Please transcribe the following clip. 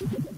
you